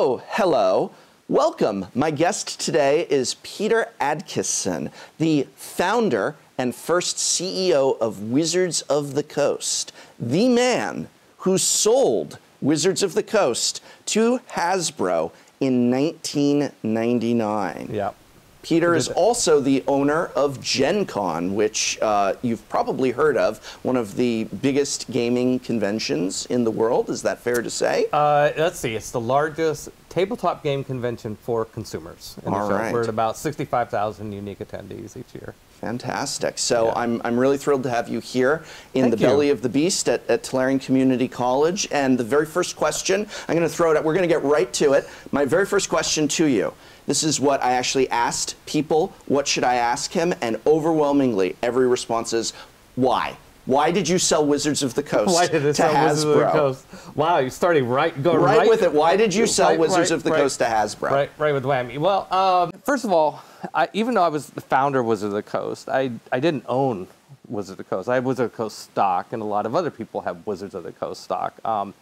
So, hello. Welcome. My guest today is Peter Adkison, the founder and first CEO of Wizards of the Coast, the man who sold Wizards of the Coast to Hasbro in 1999. Yeah. Peter is also the owner of Gen Con, which uh, you've probably heard of, one of the biggest gaming conventions in the world. Is that fair to say? Uh, let's see. It's the largest tabletop game convention for consumers. All right. We're at about 65,000 unique attendees each year. Fantastic. So Yeah. I'm, I'm really thrilled to have you here in Thank the you. belly of the beast at, at Tolarian Community College. And the very first question, I'm going to throw it out. We're going to get right to it. My very first question to you. This is what I actually asked people. What should I ask him? And overwhelmingly, every response is, why? Why did you sell Wizards of the Coast Why did to sell Hasbro? Wizards of the Coast? Wow, you're starting right, going Right, right, with it. Why did you sell Right, Wizards right, of the. Coast to Hasbro? Right, right with Whammy. Well, um, first of all, I, even though I was the founder of Wizards of the Coast, I, I didn't own Wizards of the Coast. I had Wizard of the Coast stock, and a lot of other people have Wizards of the Coast stock. Um,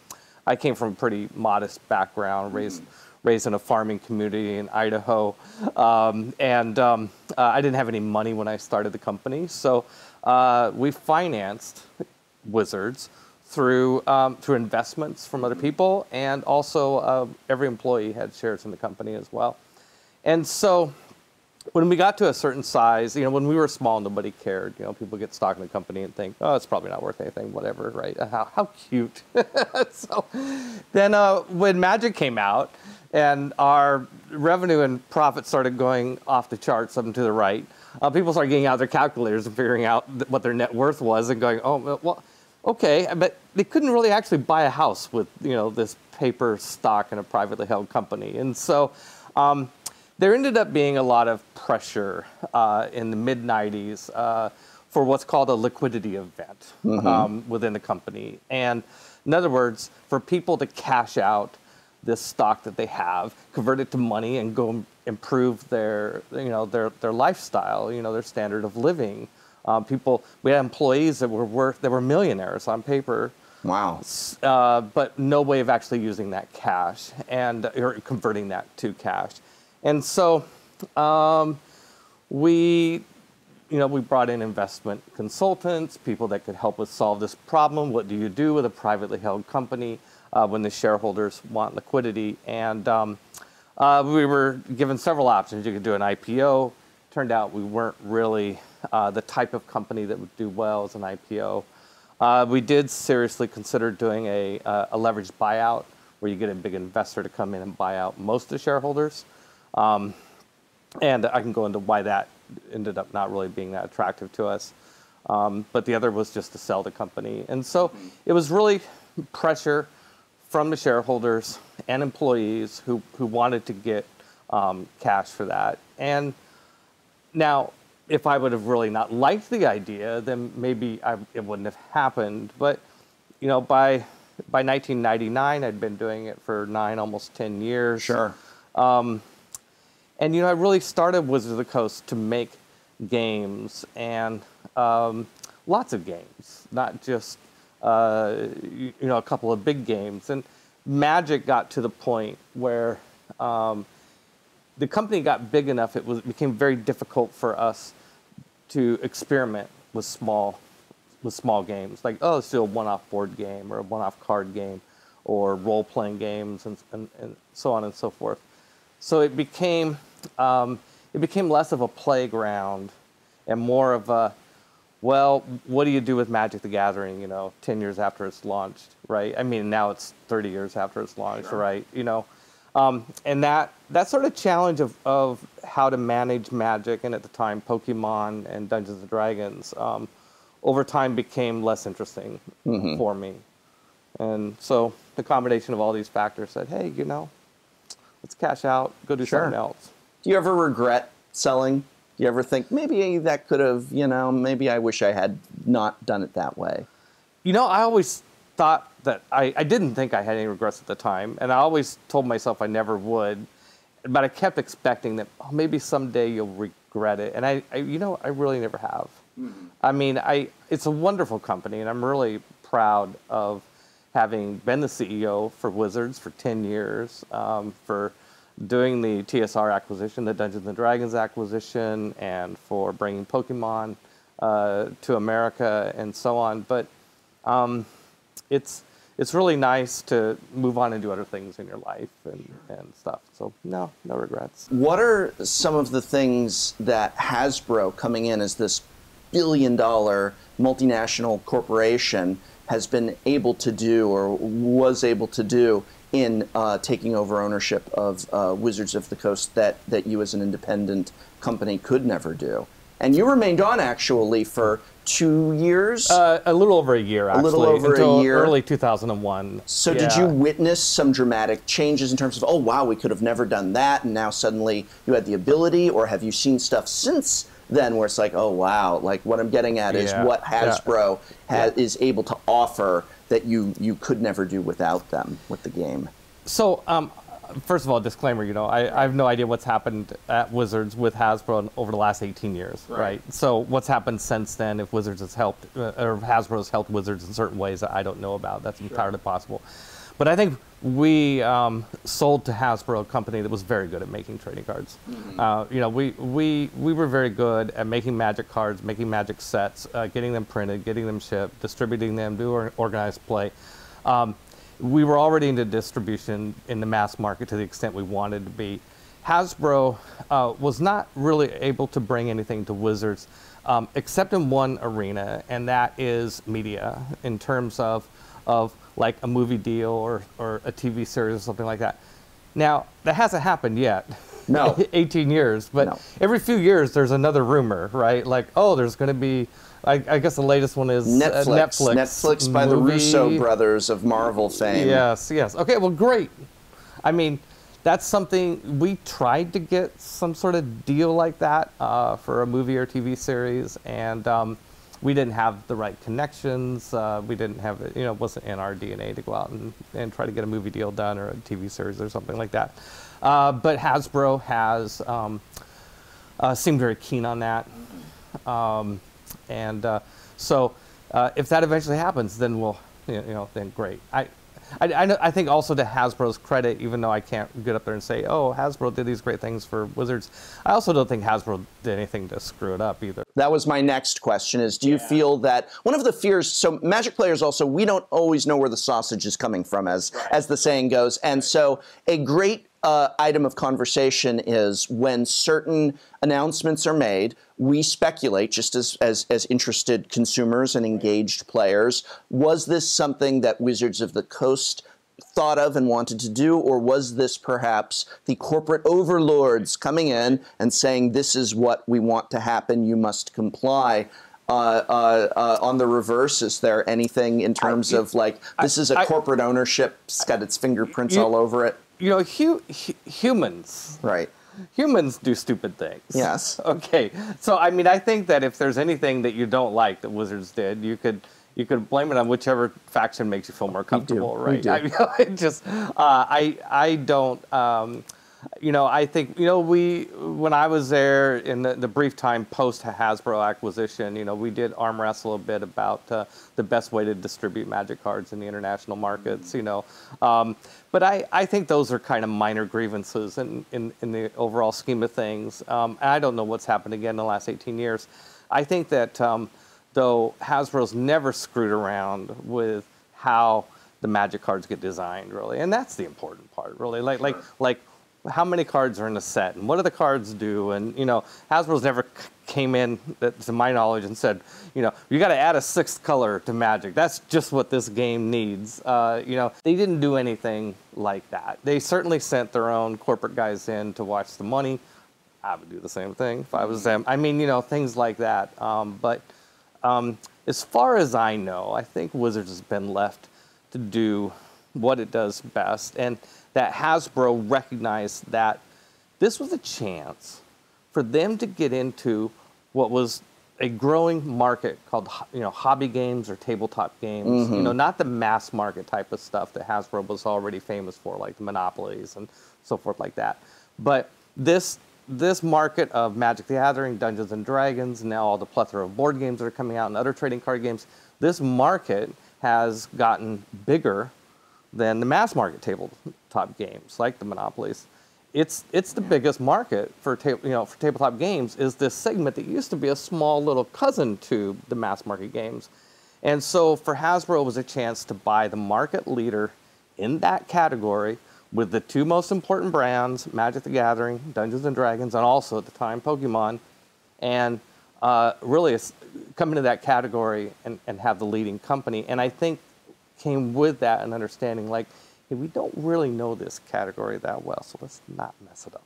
I came from a pretty modest background, raised raised in a farming community in Idaho, um, and um, uh, I didn't have any money when I started the company, so uh, we financed Wizards through um, through investments from other people, and also uh, every employee had shares in the company as well. And so, when we got to a certain size, you know, when we were small, nobody cared. You know, people get stock in the company and think, oh, it's probably not worth anything, whatever, right? How, how cute. so, then uh, when Magic came out, and our revenue and profit started going off the charts up and to the right, uh, people started getting out their calculators and figuring out what their net worth was, and going, oh, well, okay, but they couldn't really actually buy a house with you know this paper stock in a privately held company, and so. Um, there ended up being a lot of pressure uh, in the mid 90s uh, for what's called a liquidity event um, within the company. And in other words, for people to cash out this stock that they have, convert it to money, and go improve their, you know, their, their lifestyle, you know, their standard of living. Um, people, we had employees that were worth, that were millionaires on paper, Wow. uh, but no way of actually using that cash and or converting that to cash. And so um, we, you know, we brought in investment consultants, people that could help us solve this problem. What do you do with a privately held company uh, when the shareholders want liquidity? And um, uh, we were given several options. You could do an IPO. Turned out we weren't really uh, the type of company that would do well as an IPO. Uh, we did seriously consider doing a, uh, a leveraged buyout where you get a big investor to come in and buy out most of the shareholders. Um, and I can go into why that ended up not really being that attractive to us. Um, but the other was just to sell the company. And so it was really pressure from the shareholders and employees who, who wanted to get um, cash for that. And now, if I would have really not liked the idea, then maybe I, it wouldn't have happened. But you know, by by 1999, I'd been doing it for nine, almost 10 years. Sure. And you know, I really started Wizards of the Coast to make games and um, lots of games, not just uh, you, you know a couple of big games. And Magic got to the point where um, the company got big enough; it was became very difficult for us to experiment with small with small games. Like, oh, let's do a one-off board game or a one-off card game or role-playing games and, and, and so on and so forth. So it became um, it became less of a playground and more of a well, what do you do with Magic the Gathering? You know, ten years after it's launched, right? I mean, now it's thirty years after it's launched, right? You know, um, and that that sort of challenge of of how to manage Magic and at the time Pokemon and Dungeons and Dragons um, over time became less interesting for me, and so the combination of all these factors said, hey, you know, let's cash out, go do Sure. something else. Do you ever regret selling? Do you ever think maybe that could have, you know, maybe I wish I had not done it that way? You know, I always thought that I, I didn't think I had any regrets at the time, and I always told myself I never would. But I kept expecting that oh, maybe someday you'll regret it, and I, I you know, I really never have. I mean, I it's a wonderful company, and I'm really proud of having been the CEO for Wizards for 10 years, um, for doing the TSR acquisition, the Dungeons and Dragons acquisition, and for bringing Pokemon uh, to America and so on. But um, it's it's really nice to move on and do other things in your life and, and stuff. So no, no regrets. What are some of the things that Hasbro coming in as this billion dollar multinational corporation has been able to do or was able to do in uh, taking over ownership of uh, Wizards of the Coast that, that you as an independent company could never do? And you remained on actually for two years. Uh, a little over a year, actually. A little over until a year. Early 2001. So Yeah. did you witness some dramatic changes in terms of, oh wow, we could have never done that, and now suddenly you had the ability, or have you seen stuff since then where it's like, oh wow, like what I'm getting at is Yeah. what. Hasbro ha- Yeah. is able to offer that you you could never do without them with the game. So, um, first of all, disclaimer. You know, I, I have no idea what's happened at Wizards with Hasbro over the last 18 years, Right. right? So, what's happened since then? If Wizards has helped, uh, or Hasbro has helped Wizards in certain ways that I don't know about, that's entirely possible. But I think we um, sold to Hasbro a company that was very good at making trading cards. Uh, you know, we, we, we were very good at making magic cards, making magic sets, uh, getting them printed, getting them shipped, distributing them, do organized play. Um, we were already into distribution in the mass market to the extent we wanted to be. Hasbro uh, was not really able to bring anything to Wizards um, except in one arena, and that is media, in terms of, of like a movie deal or, or a TV series or something like that. Now, that hasn't happened yet. No. 18 years, but No. every few years there's another rumor, right? Like, oh, there's going to be, I, I guess the latest one is uh, Netflix, Netflix. Netflix by the. Russo brothers of Marvel fame. Yes, yes. Okay, well, great. I mean, that's something we tried to get some sort of deal like that uh, for a movie or TV series, and um, we didn't have the right connections. Uh, we didn't have it, you know, it wasn't in our DNA to go out and, and try to get a movie deal done or a TV series or something like that. Uh, but Hasbro has um, uh, seemed very keen on that. Um, and uh, so, uh, if that eventually happens, then we'll, you know, then great. I, I, I, know, I think also to Hasbro's credit, even though I can't get up there and say, oh, Hasbro did these great things for Wizards, I also don't think Hasbro did anything to screw it up either. That was my next question is do you feel that one of the fears so magic players also we don't always know where the sausage is coming from as as the saying goes. And so a great uh, item of conversation is when certain announcements are made we speculate just as, as as interested consumers and engaged players was this something that wizards of the coast thought of and wanted to do, or was this perhaps the corporate overlords coming in and saying, "This is what we want to happen. You must comply"? Uh, uh, uh, on the reverse, is there anything in terms of like this is a I- corporate ownership? It's got its fingerprints You- all over it, You know, hu- hu- humans, right? humans do stupid things. Yes. Okay. So I mean, I think that if there's anything that you don't like that Wizards did, you could you could blame it on whichever faction makes you feel more comfortable, right? do. I mean, just uh, I I don't. Um, you know, I think you know we when I was there in the, the brief time post Hasbro acquisition, you know, we did arm wrestle a bit about uh, the best way to distribute Magic cards in the international markets. You know, um, but I, I think those are kind of minor grievances in, in, in the overall scheme of things. Um, and I don't know what's happened again in the last 18 years. I think that um, though Hasbro's never screwed around with how the Magic cards get designed, really, and that's the important part, really. Like like like how many cards are in a set and what do the cards do? And you know hasbro's never came in to my knowledge and said you know you got to add a sixth color to magic. That's just what this game needs. Uh, you know they didn't do anything like that. They certainly sent their own corporate guys in to watch the money. I would do the same thing if i was them. I mean you know things like that. Um, but um, as far as I know, I think Wizards has been left to do what it does best, and that Hasbro recognized that this was a chance for them to get into what was a growing market called you know hobby games or tabletop games. You mm-hmm. know, not the mass market type of stuff that Hasbro was already famous for, like the monopolies and so forth like that. But this this market of Magic the Gathering, Dungeons and Dragons, and now all the plethora of board games that are coming out and other trading card games, this market has gotten bigger than the mass market tabletop games, like the monopolies. It's it's the biggest market for ta- you know for tabletop games is this segment that used to be a small little cousin to the mass market games, and so for Hasbro it was a chance to buy the market leader in that category with the two most important brands, Magic the Gathering, Dungeons and Dragons, and also at the time Pokemon, and uh, really come into that category and, and have the leading company. And I think came with that an understanding like, hey, we don't really know this category that well, so let's not mess it up.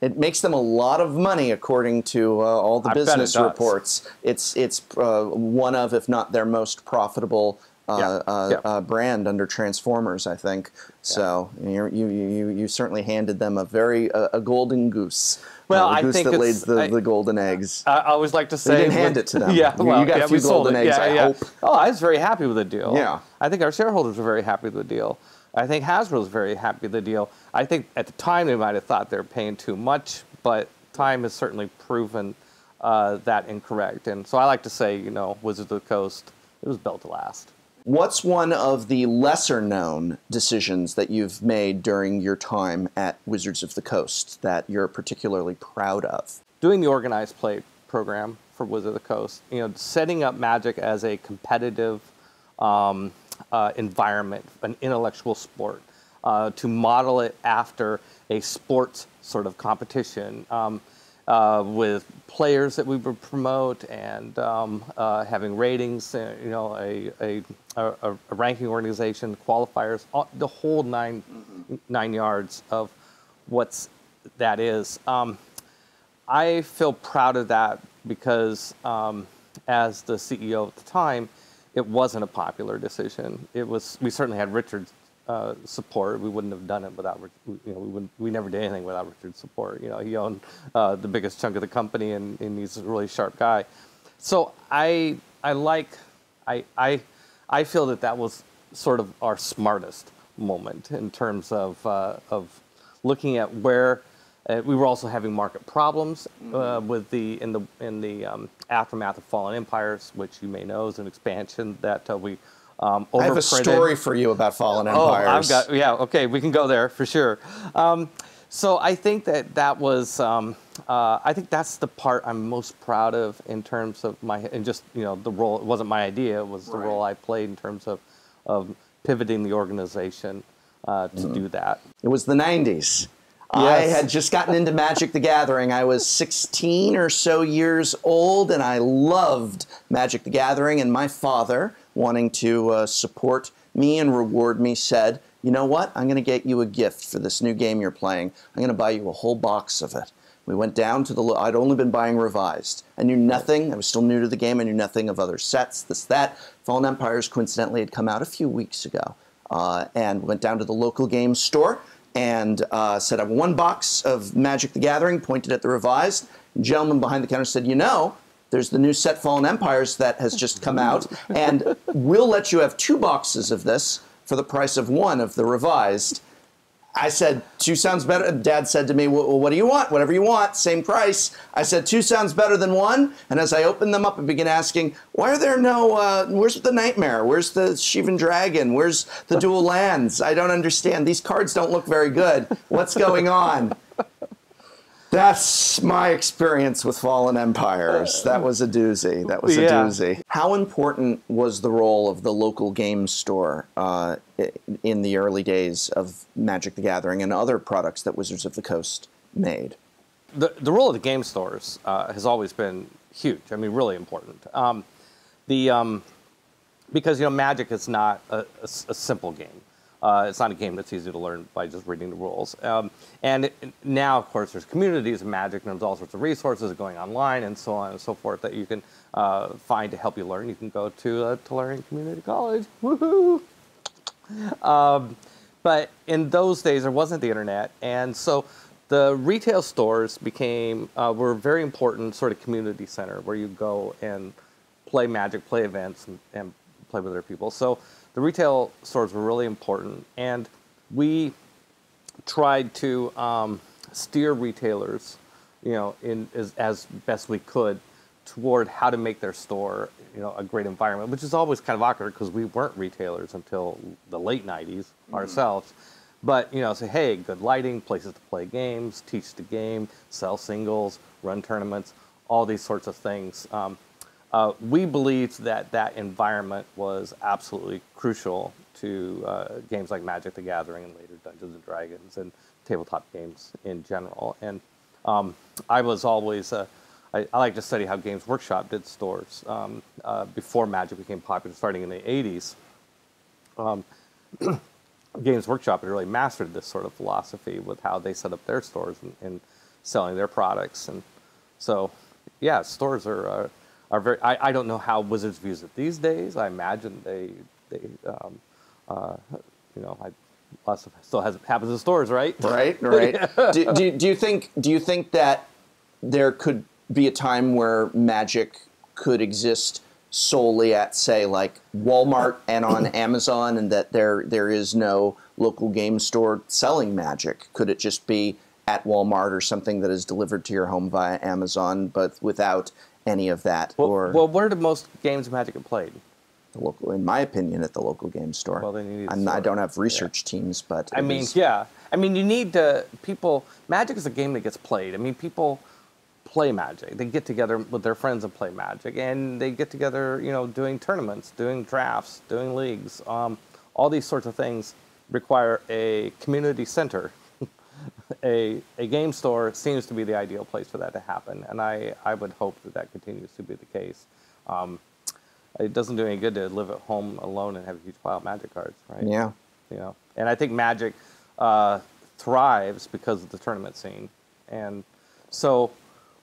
It makes them a lot of money, according to uh, all the I bet it business reports. It's it's uh, one of, if not their most profitable uh, Yeah, uh, yeah. Uh, brand under Transformers, I think. So you're, you you you certainly handed them a very uh, a golden goose. Well, uh, the I goose think that lays it's- the, I- the golden eggs. I I always like to say didn't hand it to them. Yeah, You- well, you got a yeah, few we sold golden eggs, Yeah, I yeah. hope. Oh, I was very happy with the deal. Yeah. I think our shareholders were very happy with the deal. I think Hasbro was very happy with the deal. I think at the time they might have thought they were paying too much, but time has certainly proven uh, that incorrect. And so I like to say, you know, Wizards of the Coast, it was built to last. What's one of the lesser known decisions that you've made during your time at Wizards of the Coast that you're particularly proud of? doing the organized play program for Wizards of the Coast, you know, setting up Magic as a competitive um, uh, environment, an intellectual sport, uh, to model it after a sports sort of competition um, uh, with players that we would promote and um, uh, having ratings, uh, you know, a, a, a, a ranking organization, qualifiers, all, the whole 9 nine yards of what's that is. Um, I feel proud of that because um, as the CEO at the time, it wasn't a popular decision. It was. We certainly had Richard's uh, support. We wouldn't have done it without. You know, we wouldn't. We never did anything without Richard's support. You know, he owned uh, the biggest chunk of the company, and, and he's a really sharp guy. So I I like I I I feel that that was sort of our smartest moment in terms of uh, of looking at where uh, we were also having market problems uh, with the in the in the um, aftermath of Fallen Empires, which you may know is an expansion that uh, we um, I have a story for you about Fallen Oh, Empires. I've got yeah. Okay, we can go there for sure. Um, so I think that that was um, uh, I think that's the part I'm most proud of in terms of my and just you know the role. It wasn't my idea. It was the Right. role I played in terms of of pivoting the organization uh, to do that. It was the 90s. I had just gotten into Magic the Gathering. I was 16 or so years old, and I loved Magic the Gathering. And my father, wanting to uh, support me and reward me, said, You know what? I'm going to get you a gift for this new game you're playing. I'm going to buy you a whole box of it. We went down to the. lo- I'd only been buying revised. I knew nothing. I was still new to the game. I knew nothing of other sets, this, that. Fallen Empires, coincidentally, had come out a few weeks ago. Uh, and went down to the local game store and uh, said, I have one box of Magic the Gathering, pointed at the revised. gentleman behind the counter said, You know, there's the new set Fallen Empires that has just come out, and we'll let you have two boxes of this for the price of one of the revised. I said, two sounds better. Dad said to me, well, what do you want? Whatever you want, same price. I said, two sounds better than one. And as I opened them up, I began asking, why are there no, uh, where's the Nightmare? Where's the Shivan Dragon? Where's the Dual Lands? I don't understand. These cards don't look very good. What's going on? That's my experience with Fallen Empires. That was a doozy. That was a Yeah. doozy. How important was the role of the local game store uh, in the early days of Magic the Gathering and other products that Wizards of the Coast made? the, the role of the game stores uh, has always been huge. I mean, really important. Um, the um, because you know, Magic is not a simple game. Uh, it's not a game that's easy to learn by just reading the rules. Um, and now, of course, there's communities of Magic, and there's all sorts of resources going online and so on and so forth that you can uh, find to help you learn. You can go to uh, Tolarian Community College. Woohoo! but in those days there wasn't the internet and so the retail stores became uh, were a very important sort of community center where you go and play magic play events and, and play with other people so the retail stores were really important and we tried to um, steer retailers you know in as, as best we could toward how to make their store you know a great environment, which is always kind of awkward because we weren't retailers until the late '90s ourselves. But you know, say, hey, good lighting, places to play games, teach the game, sell singles, run tournaments, all these sorts of things. Um, uh, we believed that that environment was absolutely crucial to uh, games like Magic: The Gathering and later Dungeons and Dragons and tabletop games in general. And um, I was always uh, I, I, like to study how Games Workshop did stores um, uh, before Magic became popular, starting in the 80s. Um, Games Workshop had really mastered this sort of philosophy with how they set up their stores and, and selling their products. And so, yeah, stores are uh, are very. I, I don't know how Wizards views it these days. I imagine they they um, uh, you know I lots of still has happens in stores, right? Right, right. do, do, do you think do you think that there could be a time where Magic could exist solely at say like Walmart and on Amazon and that there there is no local game store selling Magic? Could it just be at Walmart or something that is delivered to your home via Amazon but without any of that well, or well where do most games Magic get played? The local in my opinion at the local game store. Well, then you need I'm, I don't have research yeah. teams but I mean, is, yeah. I mean, you need to people Magic is a game that gets played. I mean, people play Magic. They get together with their friends and play Magic, and they get together, you know, doing tournaments, doing drafts, doing leagues. Um, all these sorts of things require a community center. A, a game store seems to be the ideal place for that to happen, and I, I would hope that that continues to be the case. Um, it doesn't do any good to live at home alone and have a huge pile of Magic cards, right? Yeah. You know, and I think Magic uh, thrives because of the tournament scene, and so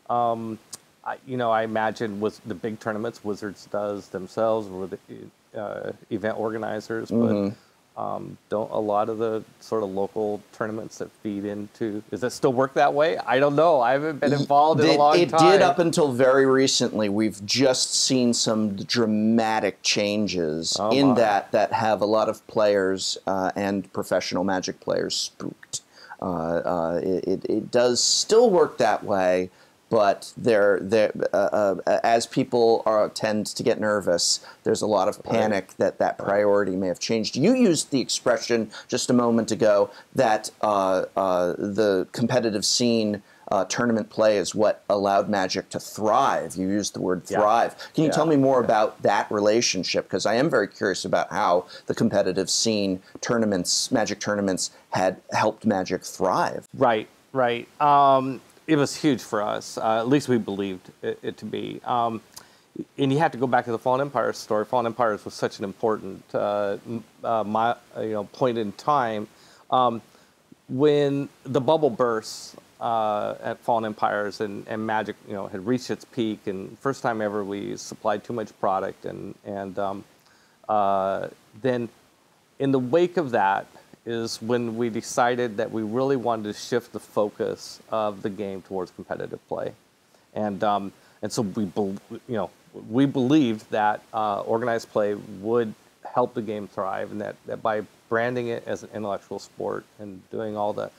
um, I, you know, I imagine with the big tournaments Wizards does themselves with the uh, event organizers, but mm-hmm. Um, don't a lot of the sort of local tournaments that feed into does it still work that way? I don't know. I haven't been involved in it, a long it time. It did up until very recently. We've just seen some dramatic changes oh in that that have a lot of players uh, and professional Magic players spooked. Uh, uh it, it, it does still work that way but there, there, uh, uh, as people are, tend to get nervous, there's a lot of panic right. that that priority may have changed. You used the expression just a moment ago that uh, uh the competitive scene. Uh, tournament play is what allowed Magic to thrive. You used the word thrive. Yeah. Can you yeah. tell me more yeah. about that relationship? Because I am very curious about how the competitive scene tournaments, Magic tournaments, had helped Magic thrive. Right, right. Um, it was huge for us. Uh, at least we believed it, it to be. Um, and you have to go back to the Fallen Empires story. Fallen Empires was such an important uh, uh, my, you know point in time. Um, when the bubble burst uh, at Fallen Empires and, and Magic, you know, had reached its peak, and first time ever we supplied too much product, and and um, uh, then in the wake of that, is when we decided that we really wanted to shift the focus of the game towards competitive play, and um, and so we you know we believed that uh, organized play would help the game thrive, and that, that by branding it as an intellectual sport and doing all the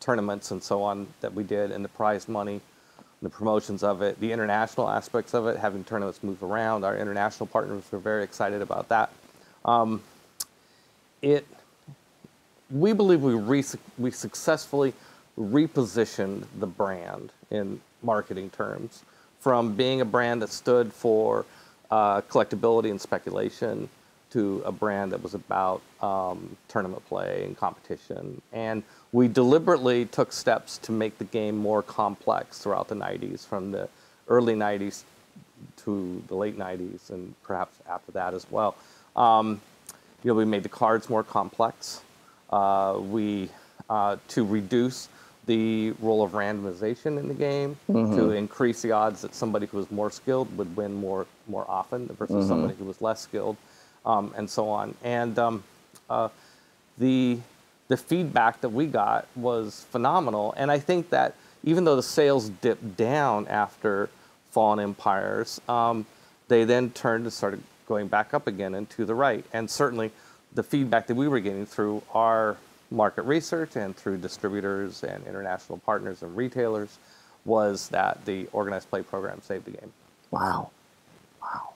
tournaments and so on that we did, and the prize money, the promotions of it, the international aspects of it, having tournaments move around, our international partners were very excited about that. Um, it we believe we, re- we successfully repositioned the brand in marketing terms from being a brand that stood for uh, collectability and speculation to a brand that was about um, tournament play and competition. And we deliberately took steps to make the game more complex throughout the 90s, from the early 90s to the late 90s, and perhaps after that as well. Um, you know, we made the cards more complex. Uh, we uh, to reduce the role of randomization in the game mm-hmm. to increase the odds that somebody who was more skilled would win more more often versus mm-hmm. somebody who was less skilled, um, and so on. And um, uh, the the feedback that we got was phenomenal. And I think that even though the sales dipped down after Fallen Empires, um, they then turned and started going back up again and to the right. And certainly the feedback that we were getting through our market research and through distributors and international partners and retailers was that the organized play program saved the game. Wow. Wow.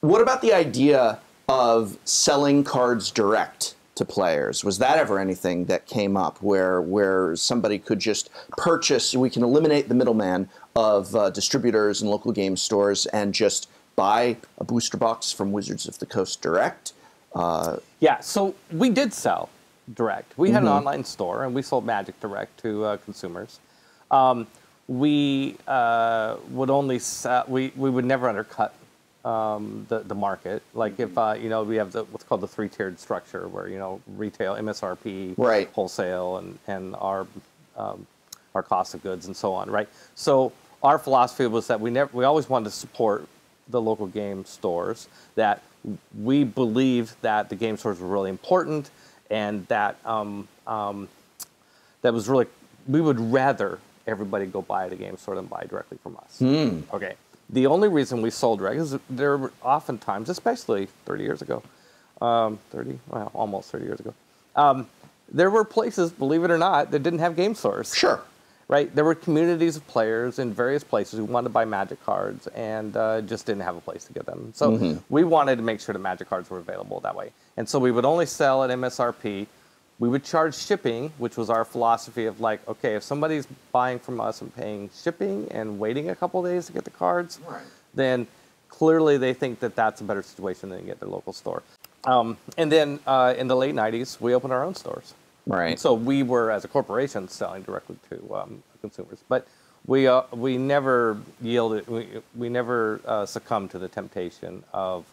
What about the idea of selling cards direct to players? Was that ever anything that came up where where somebody could just purchase? We can eliminate the middleman of uh, distributors and local game stores and just buy a booster box from Wizards of the Coast direct. Uh, yeah, so we did sell direct. We had mm-hmm. an online store and we sold Magic direct to uh, consumers. Um, we uh, would only sell, we, we would never undercut um, the, the market. Like if, uh, you know, we have the, what's called the three-tiered structure where, you know, retail, MSRP, right. wholesale, and, and our, um, our cost of goods and so on, right? So our philosophy was that we never, we always wanted to support the local game stores, that we believed that the game stores were really important and that um, um, that was really, we would rather everybody go buy at a game store than buy directly from us. Mm. Okay. The only reason we sold direct is there were oftentimes, especially 30 years ago, um, 30, well, almost 30 years ago, um, there were places, believe it or not, that didn't have game stores. Sure. Right? There were communities of players in various places who wanted to buy Magic cards and uh, just didn't have a place to get them. So mm-hmm. we wanted to make sure the Magic cards were available that way. And so we would only sell at MSRP we would charge shipping, which was our philosophy of like, okay, if somebody's buying from us and paying shipping and waiting a couple days to get the cards, right. then clearly they think that that's a better situation than get their local store. Um, and then uh, in the late 90s, we opened our own stores. Right. So we were, as a corporation, selling directly to um, consumers. But we, uh, we never yielded, we, we never uh, succumbed to the temptation of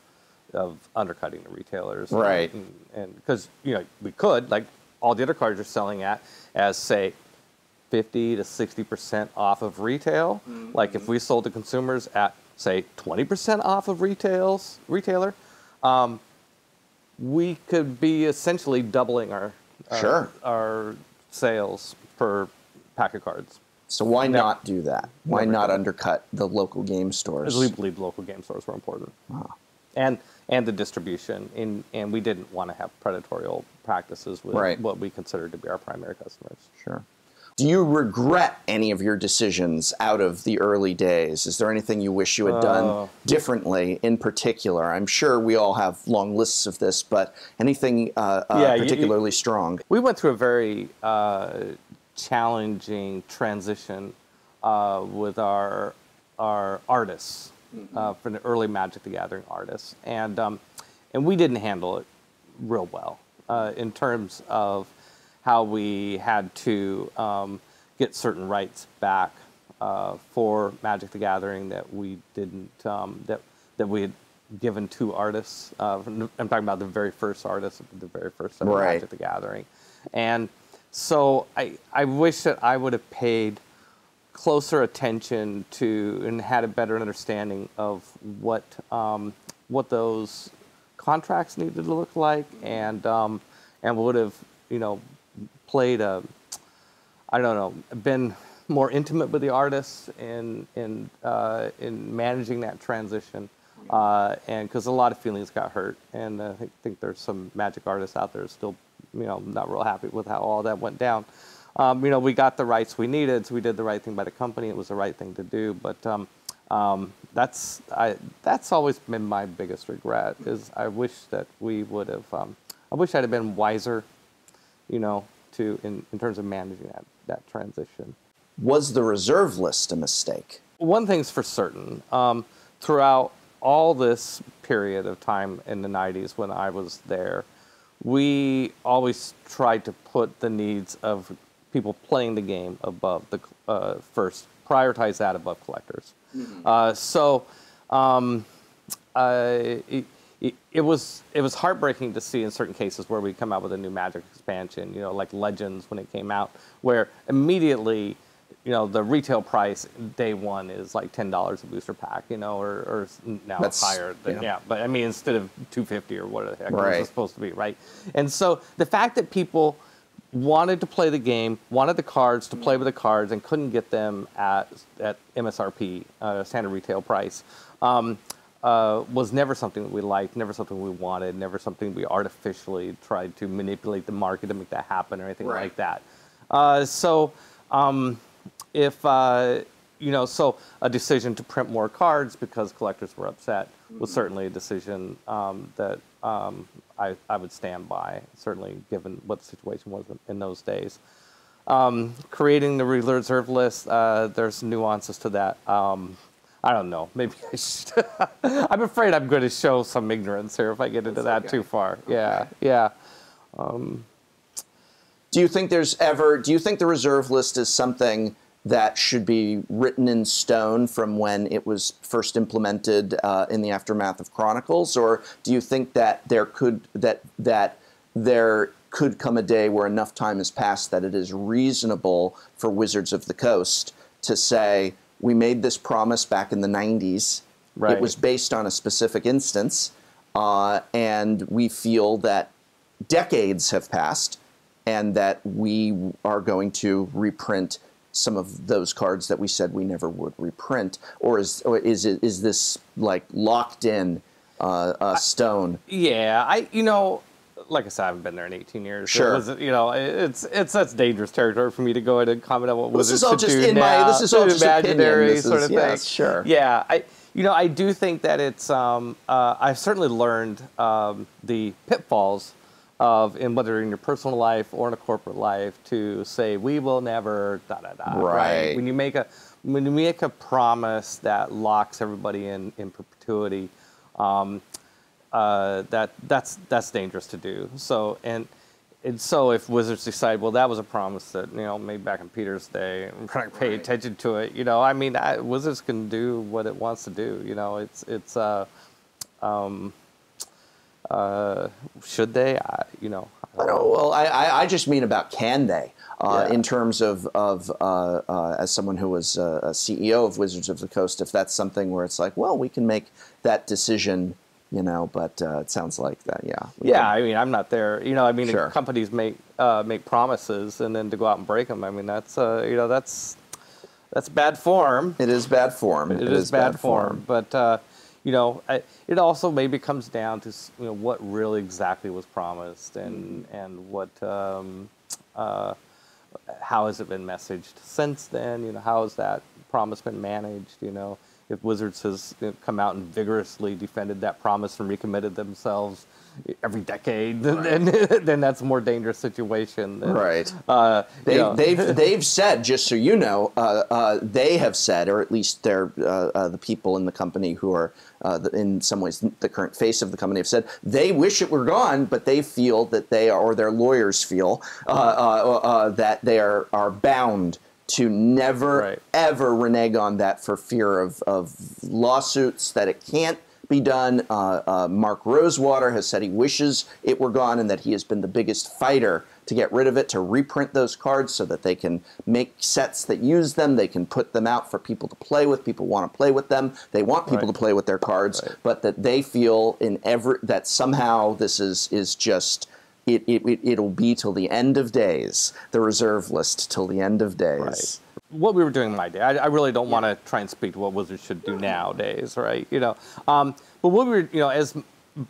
of undercutting the retailers. Right. And because, you know, we could, like all the other cards are selling at, as say, 50 to 60% off of retail. Mm-hmm. Like if we sold to consumers at, say, 20% off of retails, retailer, um, we could be essentially doubling our, sure. our sales per pack of cards. So why Never. not do that? Why not undercut the local game stores? Because we believe local game stores were important. Wow. And and the distribution. In, and we didn't want to have predatory practices with right. what we considered to be our primary customers. Sure. Do you regret any of your decisions out of the early days? Is there anything you wish you had done uh, differently in particular? I'm sure we all have long lists of this, but anything uh, uh, yeah, particularly you, strong? We went through a very uh, challenging transition uh, with our, our artists mm-hmm. uh, for the early Magic the Gathering artists, and um, and we didn't handle it real well uh, in terms of how we had to um, get certain rights back uh, for Magic the Gathering that we didn't um, that that we had given to artists. Uh, I'm talking about the very first artists, the very first right. Magic the Gathering, and so I I wish that I would have paid closer attention to and had a better understanding of what um, what those contracts needed to look like, and um, and would have you know played a I don't know been more intimate with the artists in in uh, in managing that transition. Uh, and because a lot of feelings got hurt, and I think, think there's some magic artists out there still, you know, not real happy with how all that went down um, you know, we got the rights we needed, so we did the right thing by the company. It was the right thing to do. But um, um, that's I, that's always been my biggest regret. Is I wish that we would have. Um, I wish I'd have been wiser, you know, to in, in terms of managing that that transition. Was the reserve list a mistake? One thing's for certain. Um, throughout all this period of time in the 90s when I was there, we always tried to put the needs of people playing the game above the uh, first, prioritize that above collectors. Mm-hmm. Uh, so um, uh, it, it, it, was it was heartbreaking to see in certain cases where we come out with a new Magic expansion, you know, like Legends when it came out, where immediately, you know, the retail price day one is like ten dollars a booster pack, you know, or, or now That's, it's higher. Than, yeah. yeah. but I mean, instead of two fifty or what the heck right. it's supposed to be, right? And so the fact that people wanted to play the game, wanted the cards to play with the cards, and couldn't get them at, at MSRP, uh, standard retail price, um, uh, was never something that we liked, never something we wanted, never something we artificially tried to manipulate the market to make that happen or anything right. like that. Uh, so um, if uh, you know, so a decision to print more cards because collectors were upset was certainly a decision um, that um, I, I would stand by, certainly given what the situation was in, those days. Um, creating the reserve list, uh, there's nuances to that. Um, I don't know. Maybe I should. I'm afraid I'm going to show some ignorance here if I get into That's that okay. too far. Yeah, yeah. Do you think there's ever? Do you think the reserve list is something that should be written in stone from when it was first implemented uh, in the aftermath of Chronicles, or do you think that there could that that there could come a day where enough time has passed that it is reasonable for Wizards of the Coast to say we made this promise back in the 90s. Right. It was based on a specific instance, uh, and we feel that decades have passed and that we are going to reprint some of those cards that we said we never would reprint, or is or is it is this like locked in uh, uh, stone? Yeah, I you know, like I said, I haven't been there in 18 years. It Sure. was, you know, it's it's that's dangerous territory for me to go in and comment on what was This is all just in my- this is all just opinion. imaginary This sort is- of thing. yes, sure. Yeah, I you know I do think that it's um, uh, I've certainly learned um, the pitfalls of in whether in your personal life or in a corporate life to say we will never da da da. Right. When you make a when you make a promise that locks everybody in in perpetuity. Um, uh, that that's that's dangerous to do. So and and so if Wizards decide, well, that was a promise that you know made back in Peter's day, and we're not pay Right. attention to it. You know, I mean, I, Wizards can do what it wants to do. You know, it's it's uh, um, uh, should they? I, you know, I don't, well, I, I, I just mean about can they, uh, Yeah. in terms of, of uh, uh, as someone who was uh, a CEO of Wizards of the Coast, if that's something where it's like, well, we can make that decision, you know, but uh, it sounds like that, yeah. Yeah, can- I mean, I'm not there. You know, I mean, Sure. companies make uh, make promises and then to go out and break them. I mean, that's uh, you know, that's that's bad form. It is bad form. it is, bad, form. But uh, you know, I, it also maybe comes down to you know what really exactly was promised and and what um, uh, how has it been messaged since then? You know, how has that promise been managed? You know, if Wizards has come out and vigorously defended that promise and recommitted themselves every decade, then then, then that's a more dangerous situation. Than, Right. Uh, They, know. they've they've said, just so you know, uh, uh, they have said, or at least they're uh, uh, the people in the company who are uh, the, in some ways the current face of the company have said they wish it were gone, but they feel that they are, or their lawyers feel uh, uh, uh, that they are are bound to never Right. ever renege on that for fear of, of lawsuits that it can't be done. Uh, uh, Mark Rosewater has said he wishes it were gone and that he has been the biggest fighter to get rid of it, to reprint those cards so that they can make sets that use them. They can put them out for people to play with. People want to play with them. They want people Right. to play with their cards, Right. but that they feel in every that somehow this is is just. It, it, it, it'll be till the end of days, the reserve list till the end of days. Right. What we were doing in my day, I, I really don't want to try and speak to what Wizards should do nowadays, right? You know, um, but what we were, you know, as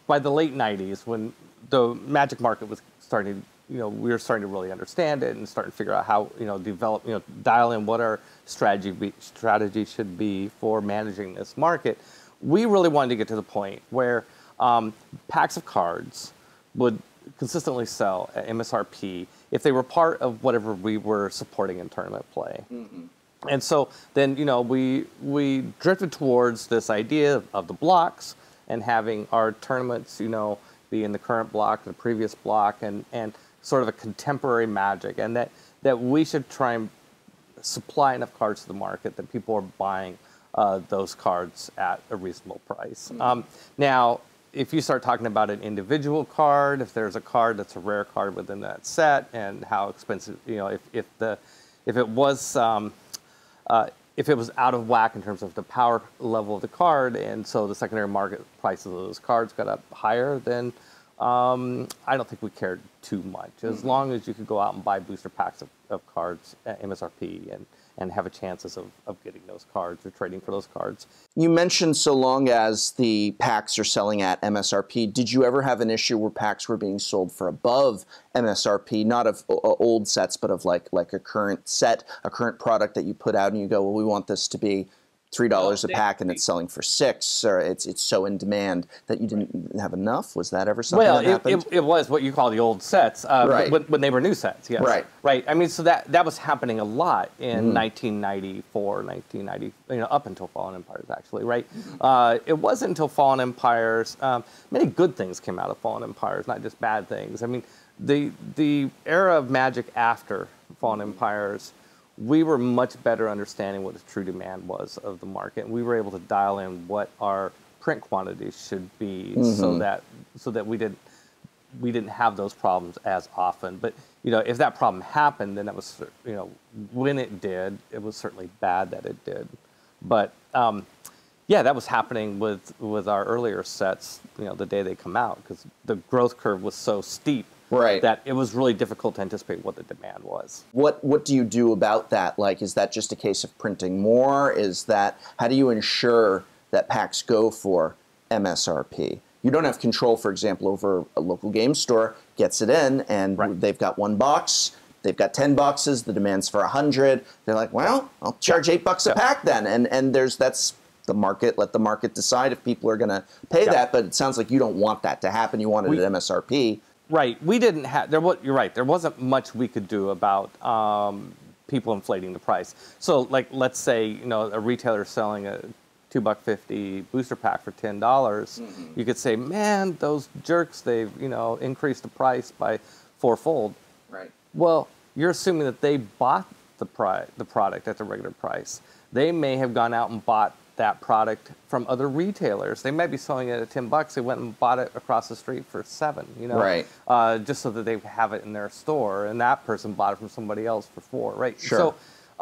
by the late '90s, when the Magic market was starting, you know, we were starting to really understand it and starting to figure out how, you know, develop, you know, dial in what our strategy be, strategy should be for managing this market. We really wanted to get to the point where um, packs of cards would consistently sell at MSRP if they were part of whatever we were supporting in tournament play. And so then, you know, we we drifted towards this idea of the blocks and having our tournaments, you know, be in the current block, the previous block, and and sort of a contemporary magic, and that that we should try and supply enough cards to the market that people are buying uh, those cards at a reasonable price. Um, now, if you start talking about an individual card, if there's a card that's a rare card within that set, and how expensive, you know, if, if the if it was um, uh, if it was out of whack in terms of the power level of the card, and so the secondary market prices of those cards got up higher, then Um, I don't think we cared too much. As mm-hmm. long as you could go out and buy booster packs of, of cards at MSRP and, and have a chances of, of getting those cards or trading for those cards. You mentioned so long as the packs are selling at MSRP. Did you ever have an issue where packs were being sold for above MSRP, not of uh, old sets, but of like like a current set, a current product that you put out, and you go, well, we want this to be three dollars a pack and it's selling for six, or it's it's so in demand that you didn't have enough? Was that ever something well, that happened? It, it, was what you call the old sets, uh, right. when, when, they were new sets. Yes, right, right. I mean, so that that was happening a lot in mm. 1994, 1990, you know, up until Fallen Empires, actually, right? Uh, it wasn't until Fallen Empires, um, many good things came out of Fallen Empires, not just bad things. I mean, the the era of Magic after Fallen Empires we were much better understanding what the true demand was of the market, and we were able to dial in what our print quantities should be, mm-hmm. so that so that we didn't we didn't have those problems as often. But you know, if that problem happened, then that was you know when it did, it was certainly bad that it did. But um, yeah, that was happening with with our earlier sets. You know, the day they come out, because the growth curve was so steep right. that it was really difficult to anticipate what the demand was. What what do you do about that? Like, is that just a case of printing more? Is that how do you ensure that packs go for MSRP? You don't have control, for example, over a local game store gets it in and right. they've got one box. They've got ten boxes. The demand's for a hundred. They're like, well, I'll charge eight bucks a yeah. pack then, and and there's that's the market. Let the market decide if people are going to pay yeah. that. But it sounds like you don't want that to happen. You want it we, at MSRP. Right. We didn't have there. Was, you're right. There wasn't much we could do about um, people inflating the price. So, like, let's say you know a retailer selling a two buck fifty booster pack for ten dollars. Mm-hmm. You could say, man, those jerks. They've you know increased the price by fourfold. Right. Well, you're assuming that they bought the pri- the product at the regular price. They may have gone out and bought that product from other retailers. They might be selling it at ten bucks. They went and bought it across the street for seven. You know, right? Uh, just so that they have it in their store, and that person bought it from somebody else for four, right? Sure. So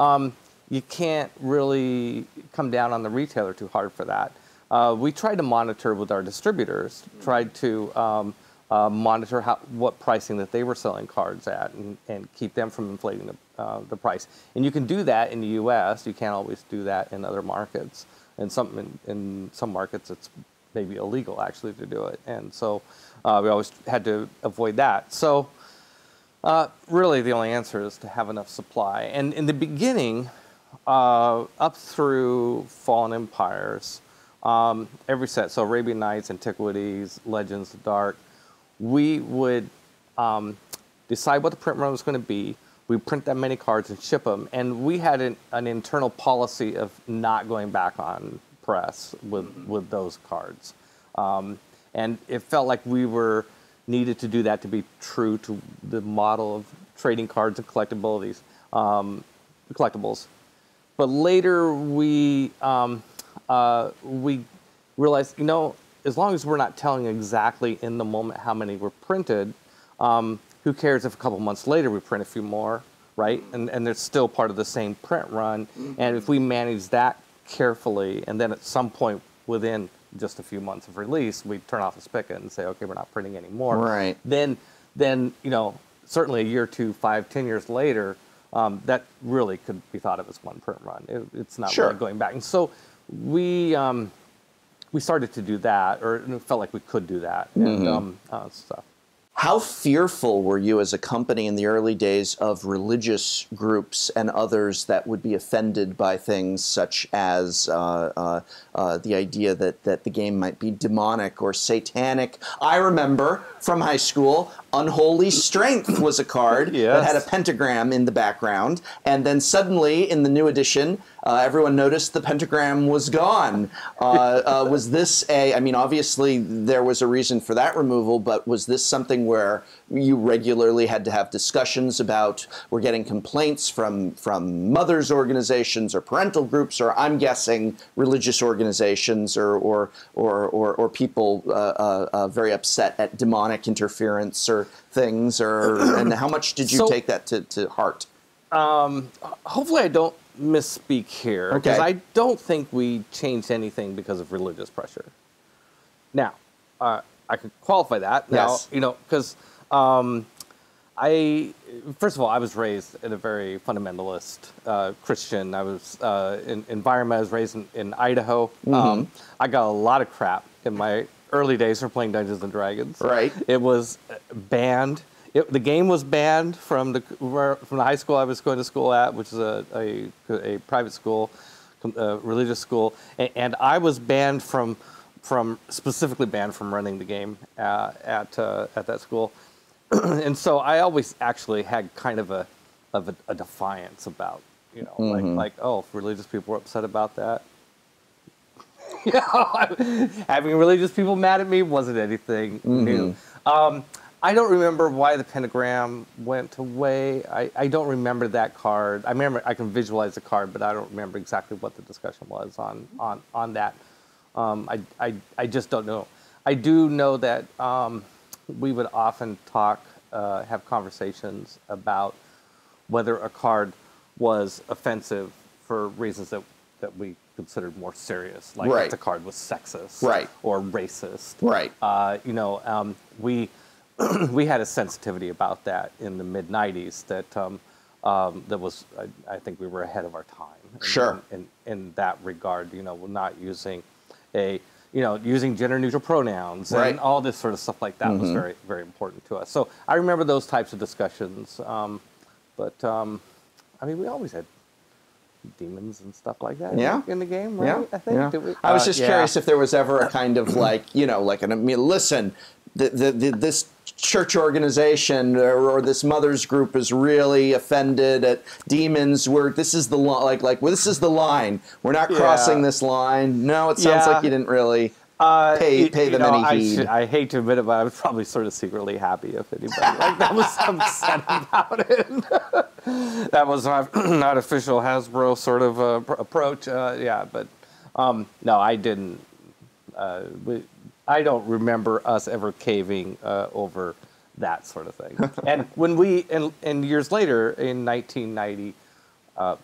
um, you can't really come down on the retailer too hard for that. Uh, we tried to monitor with our distributors, tried to um, uh, monitor how, what pricing that they were selling cards at, and, and keep them from inflating the, uh, the price. And you can do that in the U.S. You can't always do that in other markets in some in, in, some markets it's maybe illegal actually to do it, and so uh, we always had to avoid that. So uh, really, the only answer is to have enough supply. And in the beginning, uh, up through Fallen Empires, um, every set, so Arabian Nights, Antiquities, Legends, Dark, we would um, decide what the print run was going to be we print that many cards and ship them. And we had an, an internal policy of not going back on press with, with those cards. Um, and it felt like we were needed to do that to be true to the model of trading cards and collectibilities, um, collectibles. But later we um, uh, we realized, you know, as long as we're not telling exactly in the moment how many were printed, um, who cares if a couple months later we print a few more, right? And, and they're still part of the same print run. And if we manage that carefully, and then at some point within just a few months of release, we turn off the spigot and say, okay, we're not printing anymore. Right. Then, then you know, certainly a year, two, five, ten years later, um, that really could be thought of as one print run. It, it's not sure. really going back. And so we um, we started to do that, or felt like we could do that, and mm-hmm. um, uh, stuff. How fearful were you as a company in the early days of religious groups and others that would be offended by things such as uh, uh, uh, the idea that, that the game might be demonic or satanic? I remember from high school, Unholy Strength was a card yes. that had a pentagram in the background, and then suddenly in the new edition, uh, everyone noticed the pentagram was gone. Uh, uh, was this a, I mean, obviously there was a reason for that removal, but was this something where you regularly had to have discussions about, we're getting complaints from, from mothers' organizations or parental groups, or I'm guessing religious organizations or, or, or, or, or people uh, uh, uh, very upset at demonic interference or things, or, and how much did you so, take that to, to heart? Um, hopefully I don't misspeak here because okay. I don't think we changed anything because of religious pressure. Now, uh, I could qualify that now. Yes. You know, because um, I first of all I was raised in a very fundamentalist uh, Christian. I was uh, in environment. I was raised in, in Idaho. Mm-hmm. Um, I got a lot of crap in my early days for playing Dungeons and Dragons. Right. It was banned. It, the game was banned from the where- from the high school I was going to school at, which is a a, a private school, com- uh, religious school, and, and I was banned from from specifically banned from running the game uh, at uh, at that school, and so I always actually had kind of a of a, a defiance about you know like like oh if religious people were upset about that you know, having religious people mad at me wasn't anything new. Um, I don't remember why the pentagram went away. I, I don't remember that card. I remember I can visualize the card, but I don't remember exactly what the discussion was on on on that. Um, I, I I just don't know. I do know that um, we would often talk, uh, have conversations about whether a card was offensive for reasons that, that we considered more serious, like Right. if the card was sexist Right. or racist. Right. Uh, you know, um, we we had a sensitivity about that in the mid '90s that um, um, that was I, I think we were ahead of our time. in- Sure. In, in that regard, you know, we're not using a you know using gender neutral pronouns Right. and all this sort of stuff like that was very very important to us. So I remember those types of discussions. Um, but um, I mean, we always had demons and stuff like that. Yeah. In the game, right? Yeah, I think. yeah. We- I was uh, just yeah. curious if there was ever a kind of like, you know, like an, I mean, listen, the, the, the, this church organization or, or this mothers group is really offended at demons. Where this is the li- like like well, this is the line. We're not Yeah. crossing this line. No, it sounds Yeah. like you didn't really. Uh, pay- you- pay you them know, any I, heed. should- I hate to admit it, but I was probably sort of secretly happy if anybody like that was upset about it. that was not an artificial Hasbro sort of uh, pr- approach. Uh, yeah, but um, no, I didn't. Uh, we, I don't remember us ever caving uh, over that sort of thing. and when we, and, and years later, in 1990, uh,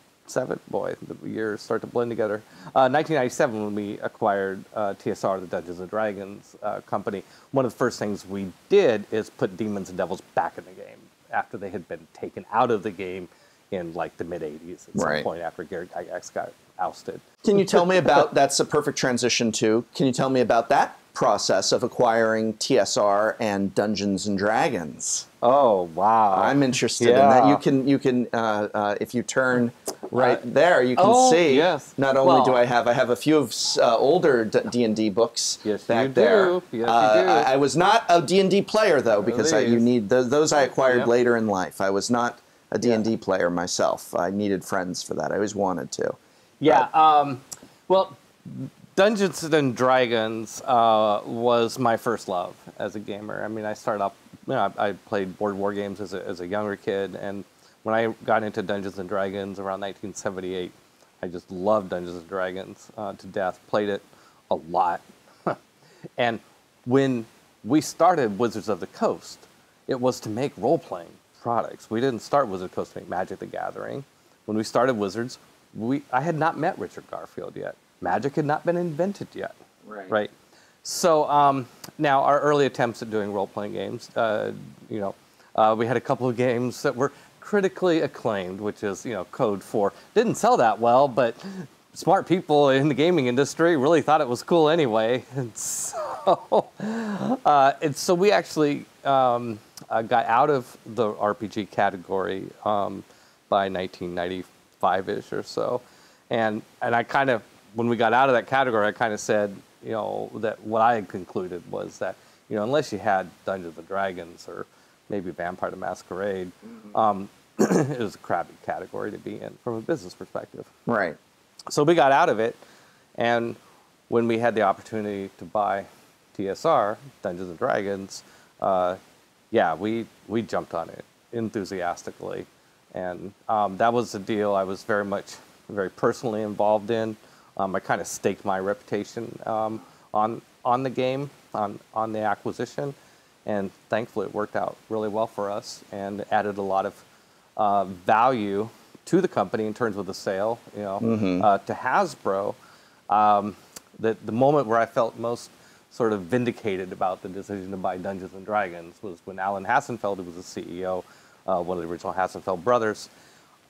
boy, the years start to blend together. Uh, 1997, when we acquired uh, TSR, the Dungeons and Dragons uh, company, one of the first things we did is put Demons and Devils back in the game after they had been taken out of the game in like the mid 80s at some point after Gary Gygax got ousted. Can you tell me about? That's a perfect transition to. Can you tell me about that process of acquiring TSR and Dungeons and Dragons? Oh wow! I'm interested in that. You can, you can, uh, uh, if you turn right there, you can oh, see. yes. Not only do I have, I have a few of uh, older D and D books Yes, back you there. Yes, you Uh, do. I, I was not a D and D player though, because I, you need those, those I acquired Yep. later in life. I was not a D and D player myself. I needed friends for that. I always wanted to. Yeah. Um, well, Dungeons and Dragons uh, was my first love as a gamer. I mean, I started off, you know, I, I played board war games as a, as a younger kid, and when I got into Dungeons and Dragons around 1978, I just loved Dungeons and Dragons uh, to death. Played it a lot, and when we started Wizards of the Coast, it was to make role playing products. We didn't start Wizard Coast to make Magic the Gathering. When we started Wizards, we I had not met Richard Garfield yet. Magic had not been invented yet. Right. Right. So um, now our early attempts at doing role playing games, uh, you know, uh, we had a couple of games that were critically acclaimed, which is you know Code Four. Didn't sell that well, but smart people in the gaming industry really thought it was cool anyway. And so, uh, and so we actually um, uh, got out of the RPG category um, by 1995ish or so, and and I kind of when we got out of that category, I kind of said, you know, that what I had concluded was that you know unless you had Dungeons and Dragons or maybe Vampire the Masquerade, um, it was a crappy category to be in from a business perspective Right. so we got out of it, and when we had the opportunity to buy TSR, Dungeons and Dragons, uh, yeah, we we jumped on it enthusiastically, and um, that was a deal I was very much very personally involved in. Um, I kind of staked my reputation um, on on the game, on on the acquisition, and thankfully it worked out really well for us and added a lot of uh, value to the company in terms of the sale, you know, uh, to Hasbro. Um, the, the moment where I felt most sort of vindicated about the decision to buy Dungeons and Dragons was when Alan Hassenfeld, who was the CEO, uh, one of the original Hassenfeld brothers,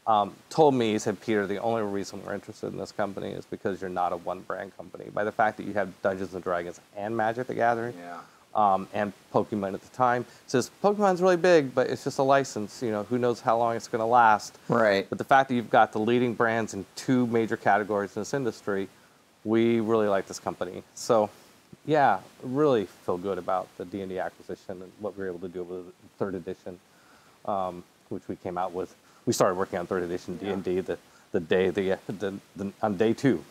um, told me, he said, Peter, the only reason we're interested in this company is because you're not a one brand company. By the fact that you have Dungeons and Dragons and Magic the Gathering, Yeah. um, and Pokemon at the time. Says Pokemon's really big, but it's just a license. You know, who knows how long it's going to last. Right. But the fact that you've got the leading brands in two major categories in this industry, we really like this company. So, yeah, really feel good about the D and D acquisition and what we were able to do with third edition, um, which we came out with. We started working on third edition D and D the the day the, the, the on day two.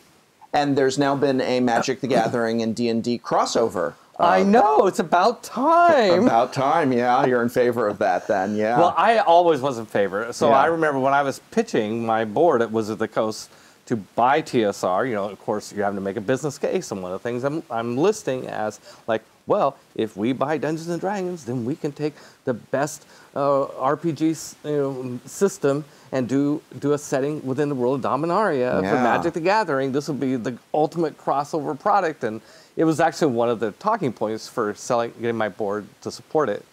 And there's now been a Magic the Gathering and D&D crossover. Uh, I know it's about time. About time, yeah. You're in favor of that then, yeah. Well, I always was in favor. So Yeah. I remember when I was pitching my board at Wizard of the Coast to buy TSR, you know, of course, you're having to make a business case. And one of the things I'm, I'm listing as, like, well, if we buy Dungeons and Dragons, then we can take the best uh, RPG you know, system and do, do a setting within the world of Dominaria Yeah. for Magic the Gathering. This would be the ultimate crossover product. And it was actually one of the talking points for selling, getting my board to support it.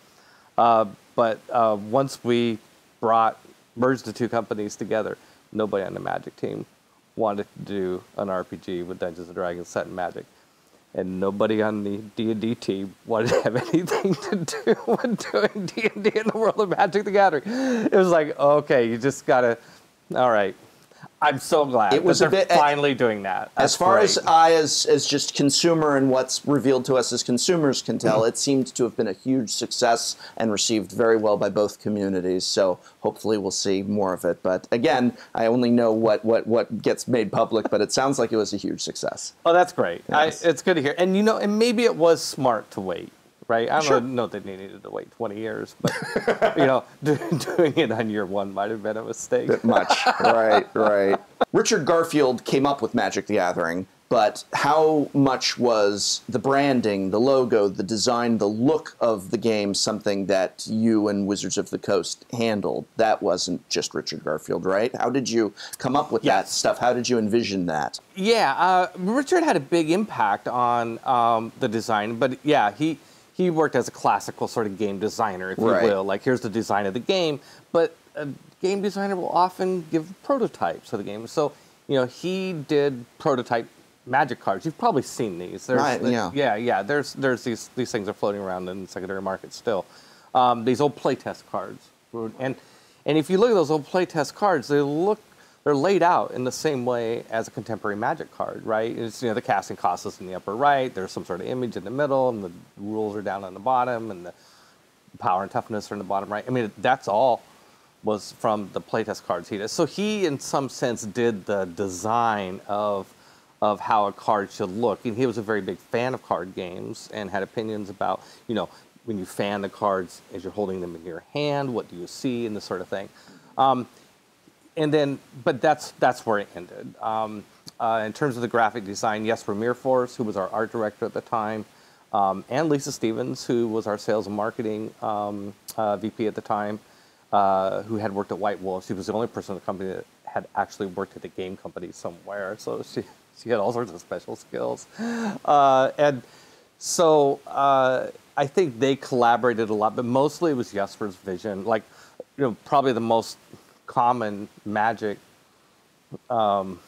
Uh, but uh, once we brought merged the two companies together, nobody on the Magic team wanted to do an RPG with Dungeons and Dragons set in Magic, and nobody on the D and D team wanted to have anything to do with doing D and D in the world of Magic the Gathering. It was like, okay, you just gotta, all right. I'm so glad It was a bit- finally doing that. as That's far as. I, as, as just consumer and what's revealed to us as consumers can tell, mm-hmm. it seemed to have been a huge success and received very well by both communities. So hopefully we'll see more of it. But again, I only know what, what, what gets made public, but it sounds like it was a huge success. Oh, that's great. Yes. I, it's good to hear. And you know, and maybe it was smart to wait, right? I don't Sure. know that they needed to wait 20 years, but you know, doing it on year one might have been a mistake. bit much. right, right. Richard Garfield came up with Magic the Gathering, but how much was the branding, the logo, the design, the look of the game something that you and Wizards of the Coast handled? That wasn't just Richard Garfield, right? How did you come up with that Yes. stuff? How did you envision that? Yeah, uh, Richard had a big impact on um, the design, but yeah, he he worked as a classical sort of game designer, if Right. you will. Like, here's the design of the game, but a game designer will often give prototypes of the game. So, you know, he did prototype magic cards. You've probably seen these. There's, Right, yeah. yeah, yeah. There's there's these these things are floating around in the secondary market still. Um, these old playtest cards, and and if you look at those old playtest cards, they look they're laid out in the same way as a contemporary magic card, right? It's you know the casting cost is in the upper right. There's some sort of image in the middle, and the rules are down on the bottom, and the power and toughness are in the bottom right. I mean, that's all was from the playtest cards he did. So he, in some sense, did the design of of how a card should look. And he was a very big fan of card games and had opinions about, you know, when you fan the cards as you're holding them in your hand, what do you see, and this sort of thing. Um, and then, but that's that's where it ended. Um, uh, in terms of the graphic design, yes, Jesper Myrfors, who was our art director at the time, um, and Lisa Stevens, who was our sales and marketing um, uh, VP at the time, uh, who had worked at White Wolf. She was the only person in the company that had actually worked at a game company somewhere, so she she had all sorts of special skills, uh, and so uh, I think they collaborated a lot, but mostly it was Jesper's vision. Like, you know, probably the most common magic um,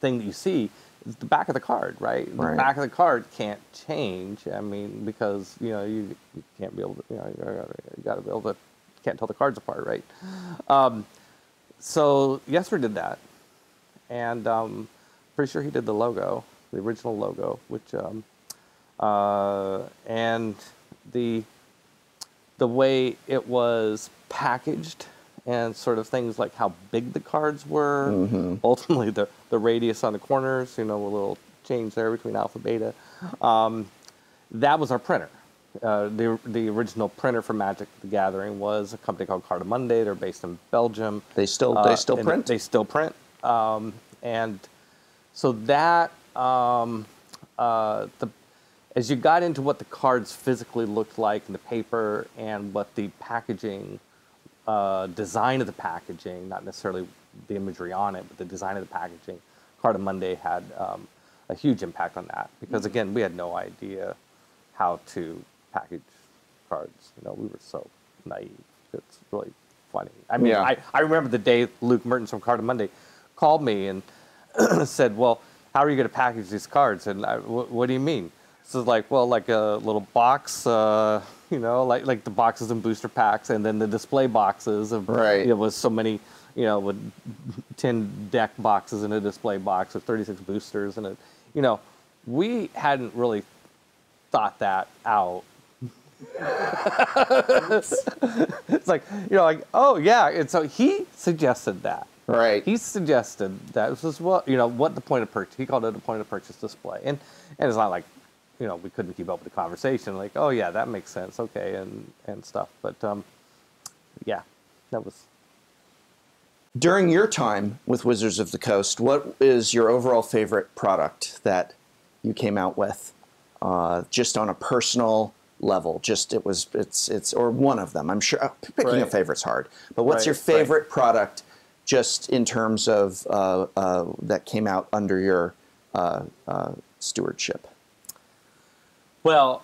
thing that you see is the back of the card, right? Right. The back of the card can't change. I mean, because you know you, you can't be able to, you know, you gotta, you gotta be able to can't tell the cards apart, right? Um, so Jesper did that, and um, pretty sure he did the logo, the original logo, which um, uh, and the the way it was packaged and sort of things like how big the cards were. Ultimately, the the radius on the corners, you know, a little change there between alpha beta. Um, that was our printer. Uh, the the original printer for Magic the Gathering was a company called Cartamundi. They're based in Belgium. They still Uh, they still and print. They still print. Um, and so that um, uh, the as you got into what the cards physically looked like in the paper and what the packaging uh, design of the packaging, not necessarily the imagery on it, but the design of the packaging, Cartamundi had um, a huge impact on that because again, we had no idea how to package cards. You know, we were so naive. It's really funny. I mean, Yeah. I, I remember the day Luke Mertens from Cartamundi called me and said, "Well, how are you going to package these cards?" And I, what do you mean? So it's like, well, like a little box, uh, you know, like like the boxes and booster packs, and then the display boxes of Right. you know, with so many, you know, with ten deck boxes in a display box with thirty six boosters and it, you know, we hadn't really thought that out. it's like you know, like oh yeah, and so he suggested that. Right. He suggested that this is what you know what the point of purchase. He called it a point of purchase display, and and it's not like you know we couldn't keep up with the conversation. Like oh yeah, that makes sense. Okay, and and stuff. But um, yeah, that was During your time with Wizards of the Coast, what is your overall favorite product that you came out with, uh, just on a personal level? Just it was it's it's or one of them. I'm sure uh, picking a favorite's hard, but what's Right, your right. favorite product, just in terms of uh, uh, that came out under your uh, uh, stewardship? Well,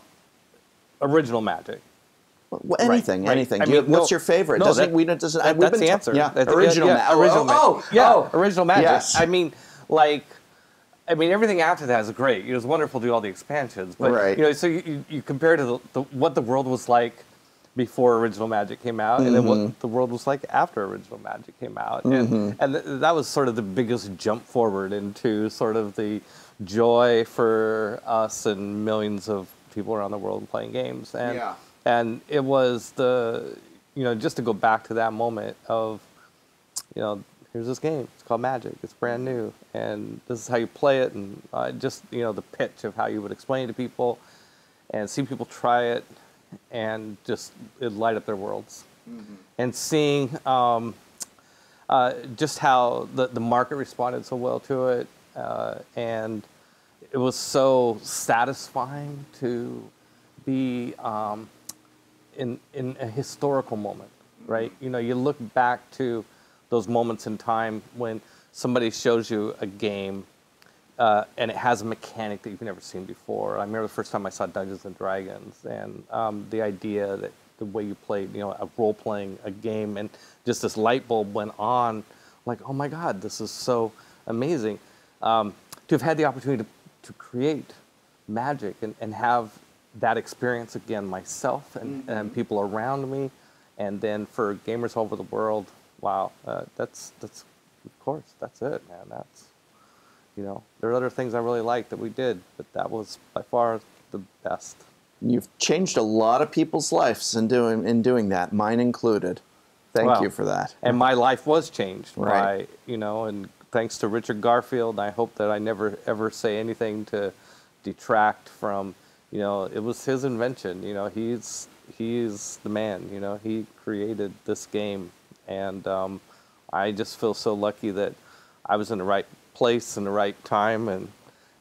original Magic. Well, anything, right. anything. I Do you- mean, what's no, your favorite? no, doesn't that- we don't doesn't That, that's the answer. Yeah, That's- original. yeah, ma- yeah, original oh, magic. oh, yeah, oh. original magic. Yes. I mean, like, I mean, everything after that is great. It was wonderful to do all the expansions, but Right. you know, so you, you, you compare to the, the, what the world was like before original magic came out, and then Mm-hmm. what the world was like after original magic came out, and and th- that was sort of the biggest jump forward into sort of the joy for us and millions of people around the world playing games, and Yeah. and it was the you know just to go back to that moment of you know here's this game. It's called magic. It's brand new. And this is how you play it. And uh, just you know the pitch of how you would explain it to people and see people try it and just it light up their worlds. And seeing um, uh, just how the, the market responded so well to it uh, and it was so satisfying to be um, in in a historical moment, right? You know, you look back to those moments in time when somebody shows you a game uh, and it has a mechanic that you've never seen before. I remember the first time I saw Dungeons and Dragons, and um, the idea that the way you played, you know, a role playing a game, and just this light bulb went on, like, oh my God, this is so amazing. Um, to have had the opportunity to, to create magic and, and have that experience again myself and, and people around me, and then for gamers all over the world, wow, uh, that's that's of course that's it, man. That's you know, there are other things I really liked that we did, but that was by far the best. You've changed a lot of people's lives in doing in doing that, mine included. Thank Wow. you for that. And my life was changed Right. by, you know, and thanks to Richard Garfield, I hope that I never ever say anything to detract from, you know, it was his invention. You know, he's he's the man. You know, he created this game, and um, I just feel so lucky that I was in the right place in the right time and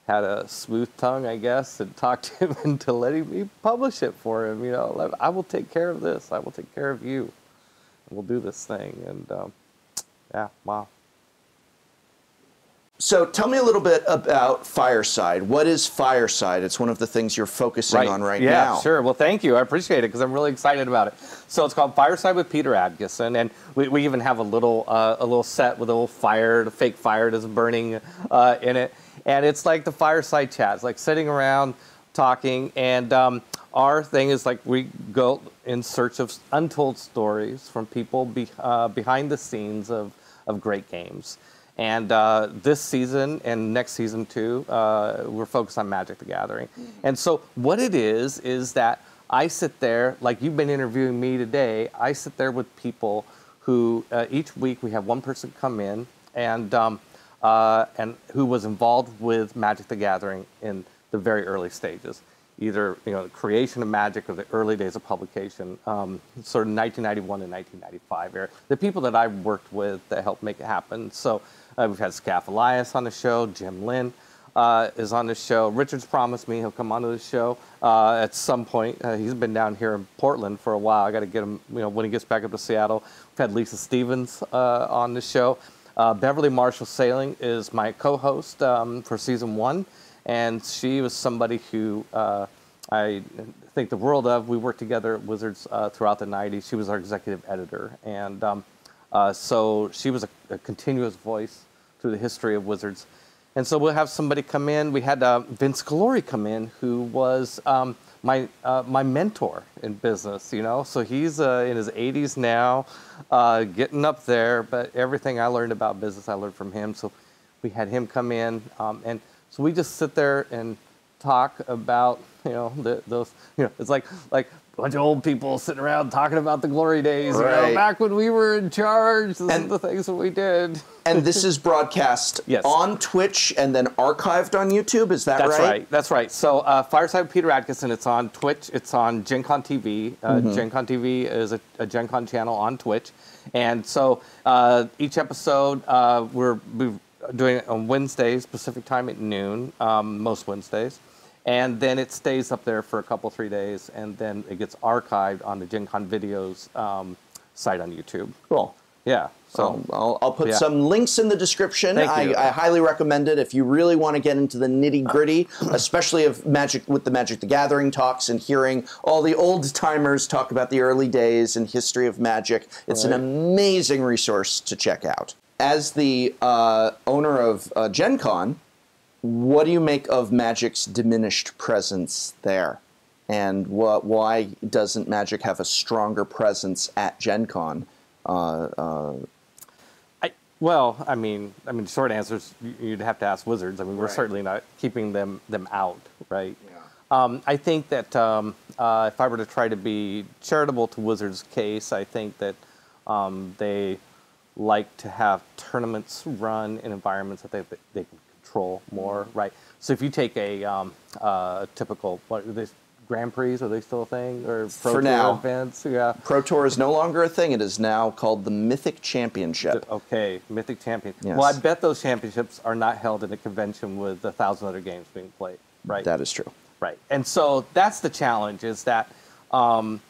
had a smooth tongue, I guess, and talked him into letting me publish it for him. You know, I will take care of this. I will take care of you. We'll do this thing. And um, yeah, wow. So tell me a little bit about Fireside. What is Fireside? It's one of the things you're focusing on right yeah, now. Yeah, sure. Well, thank you. I appreciate it because I'm really excited about it. So it's called Fireside with Peter Adkison, and we, we even have a little uh, a little set with a little fire, the fake fire that's burning uh, in it, and it's like the fireside chat. It's like sitting around talking, and um, our thing is like we go in search of untold stories from people be, uh, behind the scenes of of great games. And uh, this season and next season too, uh, we're focused on Magic the Gathering. And so what it is is that I sit there, like you've been interviewing me today. I sit there with people who uh, each week we have one person come in and um, uh, and who was involved with Magic the Gathering in the very early stages, either you know the creation of Magic or the early days of publication, um, sort of 1991 and 1995 era. The people that I worked with that helped make it happen. So uh, we've had Skaff Elias on the show, Jim Lin. Uh, is on the show. Richard's promised me he'll come onto the show uh, at some point. Uh, he's been down here in Portland for a while. I got to get him, you know, when he gets back up to Seattle. We've had Lisa Stevens uh, on the show. Uh, Beverly Marshall Saling is my co-host um, for season one, and she was somebody who I think the world of. We worked together at Wizards throughout the '90s. She was our executive editor, and um, so she was a, a, continuous voice through the history of Wizards. And so we'll have somebody come in. We had uh, Vince Galore come in, who was um, my uh, my mentor in business. You know, so he's uh, in his 80s now, uh, getting up there. But everything I learned about business, I learned from him. So we had him come in, um, and so we just sit there and talk about you know the, those you know it's like like a bunch of old people sitting around talking about the glory days right. you know, back when we were in charge and the things that we did and this is broadcast yes. on twitch and then archived on youtube is that that's right that's right that's right so uh, fireside with peter Adkison, it's on twitch it's on gen con tv uh, mm-hmm. gen con tv is a, a gen con channel on twitch and so uh, each episode uh, we're doing it on wednesdays pacific time at noon um, most wednesdays and then it stays up there for a couple three days, and then it gets archived on the Gen Con videos um, site on YouTube. Cool. Yeah. So um, I'll, I'll, put yeah. some links in the description. I, I, highly recommend it if you really want to get into the nitty gritty, especially of Magic with the Magic the Gathering talks and hearing all the old timers talk about the early days and history of Magic. It's right. an amazing resource to check out. As the uh, owner of uh, Gen Con, what do you make of Magic's diminished presence there? And what, why doesn't Magic have a stronger presence at Gen Con? Uh, uh, I, well, I mean, I mean, short answers you'd have to ask Wizards. I mean, we're right. certainly not keeping them them out, right? Yeah. Um, I think that um, uh, if I were to try to be charitable to Wizards' case, I think that um, they like to have tournaments run in environments that they they can control more, right? So if you take a um, uh, typical what are they, Grand Prix, are they still a thing or Pro For Tour now, events? Yeah. Pro Tour is no longer a thing. It is now called the Mythic Championship. Okay, Mythic Champion. Yes. Well, I bet those championships are not held in a convention with a thousand other games being played, right? That is true. Right, and so that's the challenge: is that um,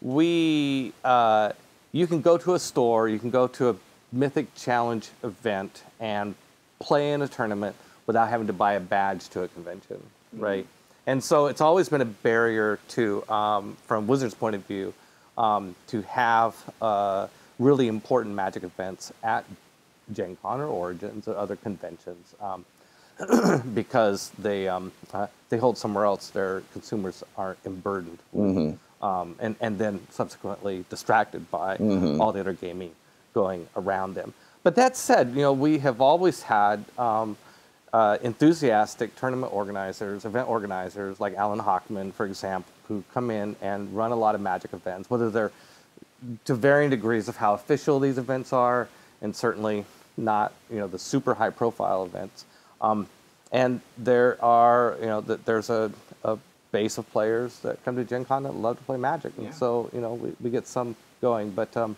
we uh, you can go to a store, you can go to a Mythic Challenge event and play in a tournament without having to buy a badge to a convention, mm-hmm. right? And so it's always been a barrier to, um, from Wizards' point of view, um, to have uh, really important Magic events at Gen Con or Origins or other conventions um, because they um, uh, they hold somewhere else. Their consumers are burdened, mm-hmm. um, and and then subsequently distracted by mm-hmm. all the other gaming going around them. But that said, you know we have always had um, uh, enthusiastic tournament organizers, event organizers like Alan Hockman, for example, who come in and run a lot of Magic events, whether they're to varying degrees of how official these events are, and certainly not you know the super high profile events. Um, and there are you know there's a, a, base of players that come to Gen Con that love to play Magic, and yeah. so you know we, we get some going. But um,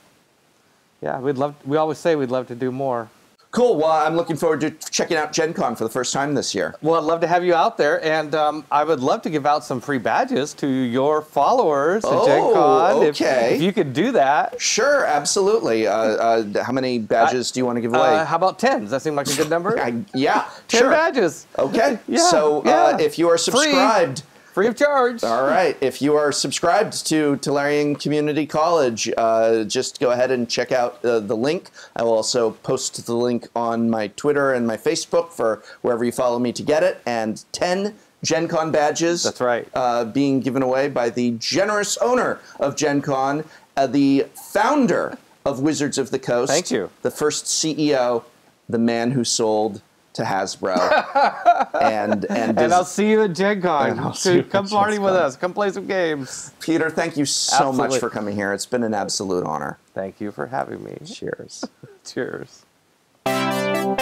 yeah, we'd love. We always say we'd love to do more. Cool. Well, I'm looking forward to checking out Gen Con for the first time this year. Well, I'd love to have you out there, and um, I would love to give out some free badges to your followers at oh, Gen Con. Okay. If, if, you could do that. Sure, absolutely. Uh, uh, how many badges do you want to give away? Uh, how about 10? Does that seem like a good number? I, yeah, 10 sure. badges. Okay. yeah, so uh, yeah. if you are subscribed. Free free of charge. All right. If you are subscribed to Tolarian Community College, uh, just go ahead and check out uh, the link. I will also post the link on my Twitter and my Facebook for wherever you follow me to get it. And 10 Gen Con badges. That's right. Uh, being given away by the generous owner of Gen Con, uh, the founder of Wizards of the Coast. Thank you. The first CEO, the man who sold to Hasbro. and and, and I'll see you at Gen Con. So come party with us. Come play some games. Peter, thank you so Absolutely. much for coming here. It's been an absolute honor. Thank you for having me. Cheers. Cheers. I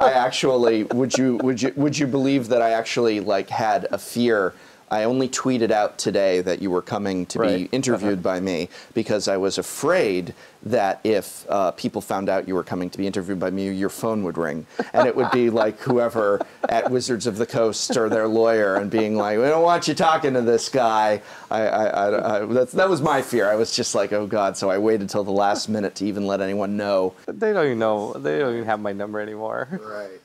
actually would you would you would you believe that I actually like had a fear I only tweeted out today that you were coming to right. be interviewed uh-huh. by me because I was afraid that if uh, people found out you were coming to be interviewed by me, your phone would ring. And it would be like whoever at Wizards of the Coast or their lawyer and being like, we don't want you talking to this guy. I, I, I, that was my fear. I was just like, oh God. So I waited till the last minute to even let anyone know. They don't even know. They don't even have my number anymore. Right,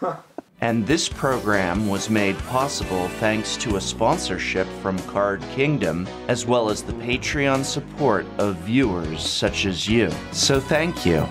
right. And this program was made possible thanks to a sponsorship from Card Kingdom, as well as the Patreon support of viewers such as you. So thank you.